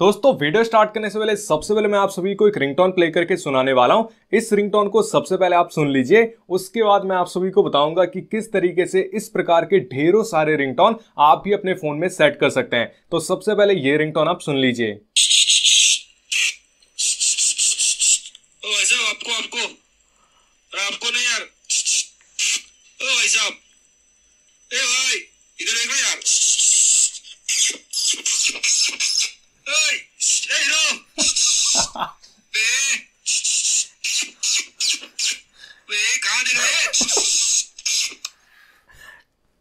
दोस्तों, video start करने से पहले सबसे पहले मैं आप सभी को एक रिंगटोन प्ले करके सुनाने वाला हूँ। इस रिंगटोन को सबसे पहले आप सुन लीजिए, उसके बाद मैं आप सभी को बताऊँगा कि किस तरीके से इस प्रकार के ढेरों सारे रिंगटोन आप भी अपने फ़ोन में सेट कर सकते हैं। तो सबसे पहले ये रिंगटोन आप सुन लीजिए। आपको आपको। आपको नहीं यार। ओ भाई साहब। ए भाई, इधर देखो fuck.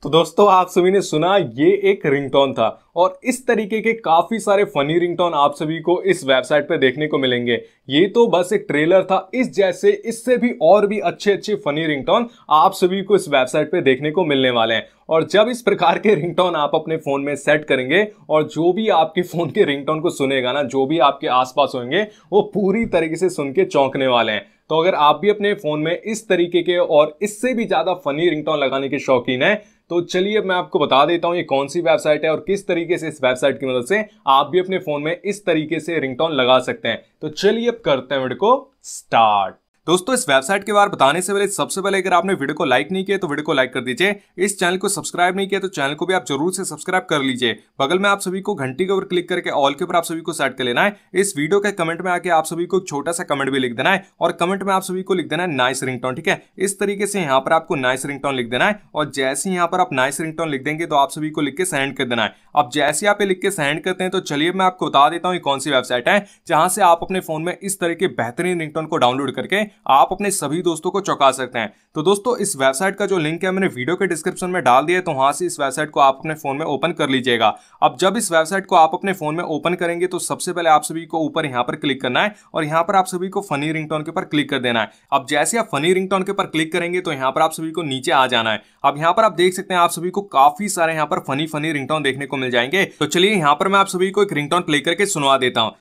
तो दोस्तों, आप सभी ने सुना, ये एक रिंगटोन था और इस तरीके के काफ़ी सारे फनी रिंगटोन आप सभी को इस वेबसाइट पे देखने को मिलेंगे। ये तो बस एक ट्रेलर था, इस जैसे इससे भी और भी अच्छे अच्छे फनी रिंगटोन आप सभी को इस वेबसाइट पे देखने को मिलने वाले हैं। और जब इस प्रकार के रिंगटोन आप अपने फ़ोन में सेट करेंगे और जो भी आपके फ़ोन के रिंगटोन को सुनेगा ना, जो भी आपके आसपास होंगे, वो पूरी तरीके से सुन के चौंकने वाले हैं। तो अगर आप भी अपने फ़ोन में इस तरीके के और इससे भी ज़्यादा फनी रिंगटोन लगाने के शौकीन है तो चलिए मैं आपको बता देता हूँ ये कौन सी वेबसाइट है और किस तरीके से इस वेबसाइट की मदद से आप भी अपने फ़ोन में इस तरीके से रिंगटोन लगा सकते हैं। तो चलिए अब करते हैं वीडियो को स्टार्ट। दोस्तों, इस वेबसाइट के बारे बताने से पहले, सबसे पहले अगर आपने वीडियो को लाइक नहीं किया तो वीडियो को लाइक कर दीजिए। इस चैनल को सब्सक्राइब नहीं किया तो चैनल को भी आप ज़रूर से सब्सक्राइब कर लीजिए। बगल में आप सभी को घंटी के ऊपर क्लिक करके ऑल के ऊपर आप सभी को सेट कर लेना है। इस वीडियो के कमेंट में आके आप सभी को छोटा सा कमेंट भी लिख देना है और कमेंट में आप सभी को लिख देना है नाइस रिंगटोन, ठीक है? इस तरीके से यहाँ पर आपको नाइस रिंगटोन लिख देना है और जैसे यहाँ पर आप नाइस रिंगटोन लिख देंगे तो आप सभी को लिख के सेंड कर देना है। अब जैसे आप लिख के सेंड करते हैं तो चलिए मैं आपको बता देता हूँ कौन सी वेबसाइट है, जहाँ से आप अपने फ़ोन में इस तरह के बेहतरीन रिंगटोन को डाउनलोड करके आप अपने सभी दोस्तों को चौंका सकते हैं। तो दोस्तों, इस वेबसाइट का जो लिंक है, मैंने वीडियो के डिस्क्रिप्शन में डाल दिया तो वहाँ से इस वेबसाइट को आप अपने फ़ोन में ओपन कर लीजिएगा। अब जब इस वेबसाइट को आप अपने फ़ोन में ओपन करेंगे तो सबसे पहले आप सभी को ऊपर यहाँ पर क्लिक करना है और यहाँ पर आप सभी को फनी रिंगटोन के ऊपर क्लिक कर देना है। अब जैसे आप फनी रिंगटोन के ऊपर क्लिक करेंगे तो यहाँ पर आप सभी को नीचे आ जाना है। अब यहाँ पर आप देख सकते हैं, आप सभी को काफ़ी सारे यहाँ पर फनी फनी रिंगटोन देखने को मिल जाएँगे। तो चलिए, यहाँ पर मैं आप सभी को एक रिंगटोन प्ले करके सुनवा देता हूँ।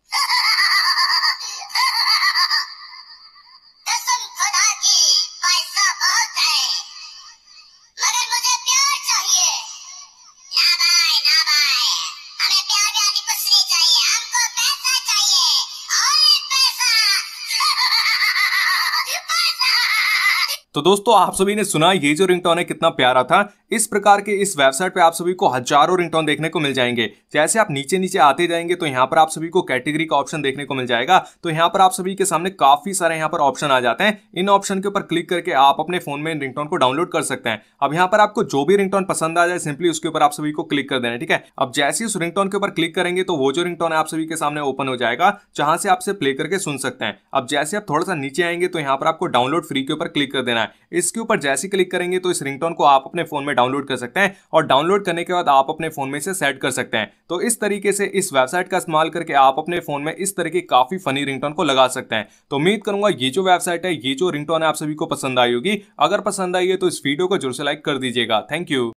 तो दोस्तों, आप सभी ने सुना ये जो रिंगटोन है, कितना प्यारा था। इस प्रकार के इस वेबसाइट पे आप सभी को हज़ारों रिंगटोन देखने को मिल जाएँगे। जैसे आप नीचे नीचे आते जाएँगे तो यहाँ पर आप सभी को कैटेगरी का ऑप्शन देखने को मिल जाएगा। तो यहाँ पर आप सभी के सामने काफ़ी सारे यहाँ पर ऑप्शन आ जाते हैं। इन ऑप्शन के ऊपर क्लिक करके आप अपने फ़ोन में रिंगटोन को डाउनलोड कर सकते हैं। अब यहाँ पर आपको जो भी रिंगटोन पसंद आ जाए सिंपली उसके ऊपर आप सभी को क्लिक कर देना ठीक है? अब जैसे उस रिंगटोन के ऊपर क्लिक करेंगे तो वो जो रिंगटोन है आप सभी के सामने ओपन हो जाएगा, जहाँ से आपसे प्ले करके सुन सकते हैं। अब जैसे आप थोड़ा सा नीचे आएँगे तो यहाँ पर आपको डाउनलोड फ्री के ऊपर क्लिक कर देना है। इसके ऊपर जैसे क्लिक करेंगे तो इस रिंगटोन को आप अपने फ़ोन में डाउनलोड कर सकते हैं और डाउनलोड करने के बाद आप अपने फ़ोन में इसे सेट कर सकते हैं। तो इस तरीके से इस वेबसाइट का इस्तेमाल करके आप अपने फ़ोन में इस तरह की काफ़ी फनी रिंगटोन को लगा सकते हैं। तो उम्मीद करूँगा ये जो वेबसाइट है, ये जो रिंगटोन है आप सभी को पसंद आई होगी। अगर पसंद आई है तो इस वीडियो को ज़ोर से लाइक कर दीजिएगा। Thank you